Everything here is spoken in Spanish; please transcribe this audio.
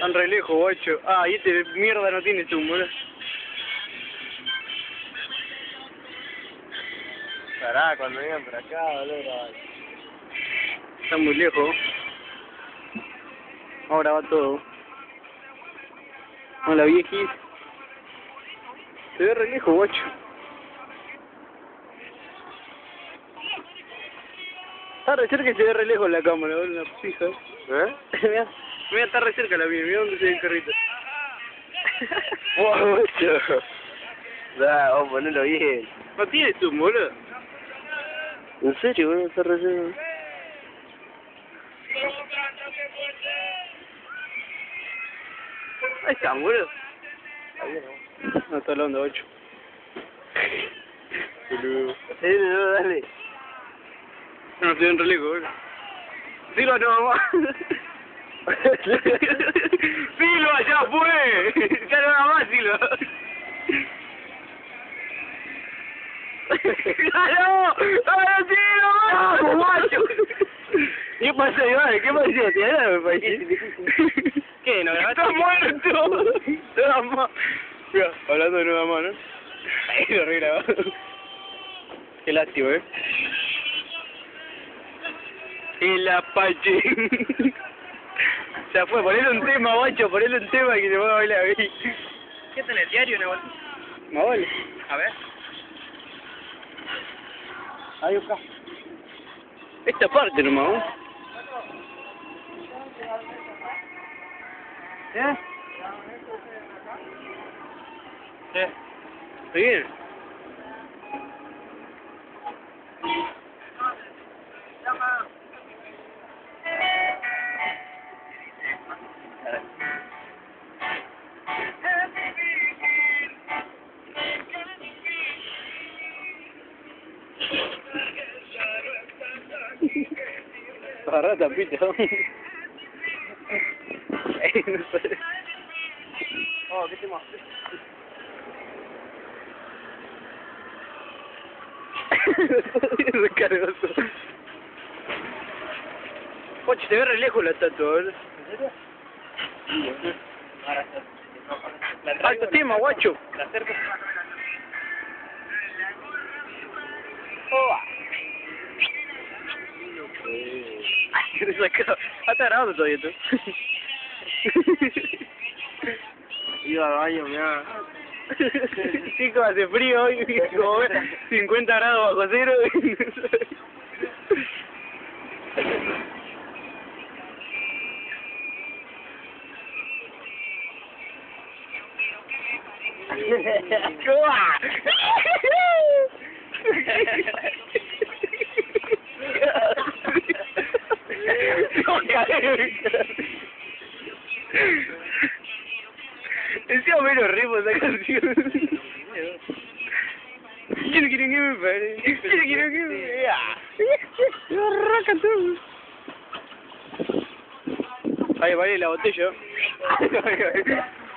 Tan re lejos, guacho. Ah, y este mierda no tiene zoom, boludo. Pará, cuando vengan por acá, boludo. Está muy lejos. Ahora va todo. Hola, vieji. Se ve re lejos, guacho. Está re cerca y se ve re lejos la cámara, boludo, una pija. ¿Eh? Mirá, Mira, está re cerca la mía, mira dónde se ve el carrito. ¡Wow, mucho! Da, vamos a ponerlo bien. No tiene zoom, boludo. ¿En serio, boludo? Está re cerca. Ahí está, boludo. Ahí no. No está hablando, ocho. Boludo. Sí, no, dale. No, estoy en re lejos, boludo. Silva no, mamá. Silva, ya fue. Ya no va más. ¡No, Silva! ¡Vamos, guacho! ¿Qué pasó, Iván? ¿Qué pasó? ¿Te me parece? ¿Qué? ¿No grabaste? ¡Está muerto! Más. Hablando de nueva mano. Ahí lo. Qué lástima, eh. El Apache. Ya fue, ponele un tema, guacho, ponele un tema que se pueda bailar ahí. ¿Qué tenés, diario, no? Más vale. A ver. Ahí acá. Esta parte nomás, ¿no? ¿Eh? ¿Eh? ¿Está bien? Agarrá tapita. Ey, no sé. Oh, ¿qué tema? Recargoso. Poche, te ve re lejos la estatua. ¿En serio? Alto tema, guacho. La acerco. Ay, qué sacado. Ah, está grabando todavía esto. Iba al baño, mirá. Chicos, hace frío hoy, como ves, 50 grados bajo cero. ¡Coa! No, cabrón. Encima menos ritmo esa canción. Yo no quiero que me pare. Yo no quiero que me vea. Arranca todo. Ahí vale la botella.